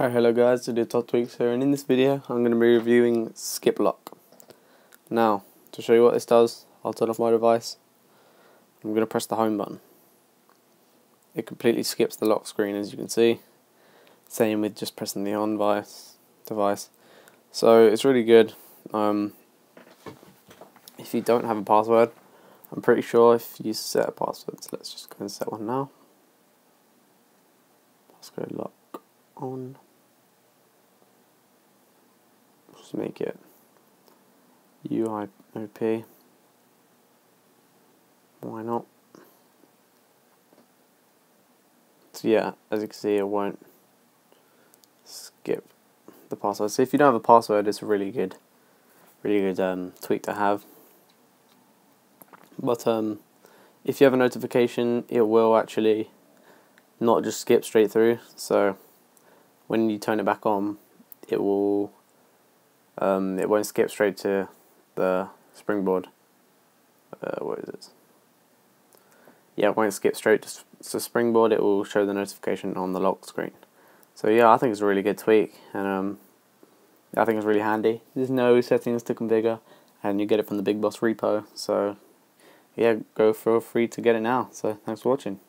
Alright, hello guys, today Top Tweaks here and in this video I'm going to be reviewing Skip Lock. Now, to show you what this does, I'll turn off my device. I'm going to press the home button. It completely skips the lock screen as you can see. Same with just pressing the on device. device. So it's really good. Um, if you don't have a password, I'm pretty sure if you set a password, so let's just go and set one now. Passcode lock on. Just make it UIOP. Why not? So yeah, as you can see, it won't skip the password. So if you don't have a password, it's a really good, really good um, tweak to have. But um, if you have a notification, it will actually not just skip straight through. So when you turn it back on, it will um, it won't skip straight to the springboard. Uh, what is it? Yeah, it won't skip straight to, springboard. It will show the notification on the lock screen. So yeah, I think it's a really good tweak, and um, I think it's really handy. There's no settings to configure, and you get it from the Big Boss repo. So yeah, go feel free to get it now. So thanks for watching.